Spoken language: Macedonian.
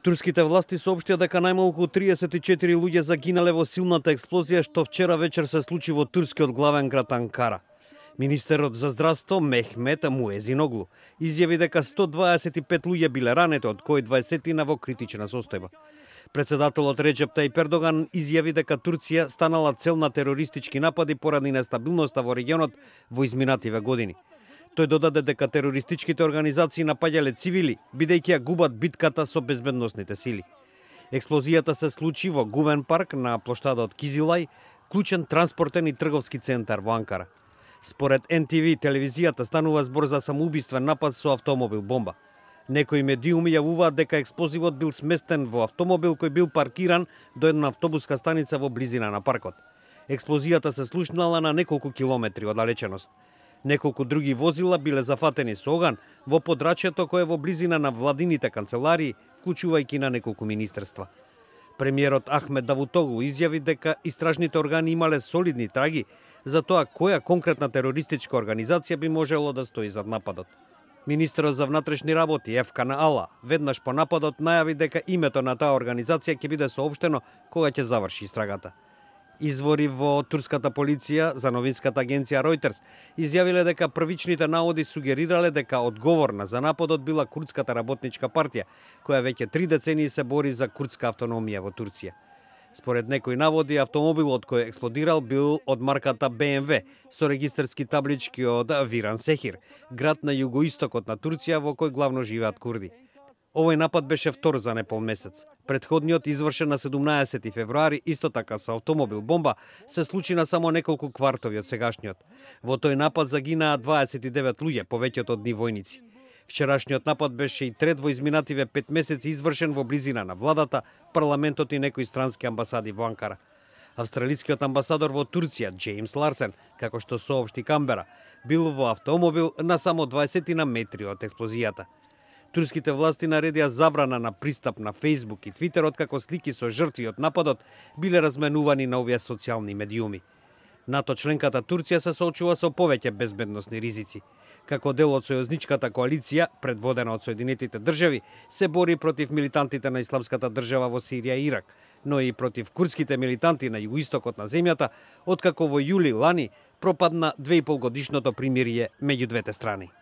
Турските власти соопштија дека најмалку 34 луѓе загинале во силната експлозија што вчера вечер се случи во турскиот главен град Анкара. Министерот за здравство Мехмет Муезиноглу изјави дека 125 луѓе биле ранети, од кои 20 на во критична состојба. Председателот Реджеп Тајп Ердоган изјави дека Турција станала цел на терористички напади поради нестабилноста во регионот во изминативе години. Тој додаде дека терористичките организации напаѓале цивили, бидејќи ја губат битката со безбедносните сили. Експлозијата се случи во Гувен парк на плоштадот Кизилај, клучен транспортен и трговски центар во Анкара. Според НТВ телевизијата станува збор за самоубиствен напад со автомобил бомба. Некои медиуми јавуваат дека експлозивот бил сместен во автомобил кој бил паркиран до една автобуска станица во близина на паркот. Експлозијата се слушнала на неколку километри оддалеченост. Неколку други возила биле зафатени со оган во подрачјето кое во близина на владините канцеларии, вклучувајќи на неколку министерства. Премиерот Ахмед Давутоглу изјави дека истражните органи имале солидни траги за тоа која конкретна терористичка организација би можело да стои зад нападот. Министерот за внатрешни работи Ефкан Ала веднаш по нападот најави дека името на таа организација ќе биде соопштено кога ќе заврши истрагата. Извори во турската полиција за новинската агенција Reuters изјавиле дека првичните наоди сугерирале дека одговорна за нападот била курдската работничка партија, која веќе три децении се бори за курдска автономија во Турција. Според некои наводи, автомобилот кој експлодирал бил од марката BMW со регистарски таблички од Виран Сехир, град на југоистокот на Турција во кој главно живеат курди. Овој напад беше втор за непол месец. Предходниот извршен на 17 февруари, исто така со автомобил бомба, се случи на само неколку квартови од сегашниот. Во тој напад загинаа 29 луѓе, повеќето од нив војници. Вчерашниот напад беше и трет во изминативе пет месеци извршен во близина на владата, парламентот и некои странски амбасади во Анкара. Австралискиот амбасадор во Турција, Джеймс Ларсен, како што соопшти Камбера, бил во автомобил на само 20 на метри од експлозијата. Турските власти наредија забрана на пристап на Facebook и Twitter откако слики со жртви од нападот биле разменувани на овие социјални медиуми. НАТО членката Турција се соочува со повеќе безбедносни ризици. Како дел од сојузничката коалиција, предводена од Соединетите држави, се бори против милитантите на Исламската држава во Сирија и Ирак, но и против Курските милитанти на југоистокот на земјата, откако во јули лани пропадна две и пол годишното примирие меѓу двете страни.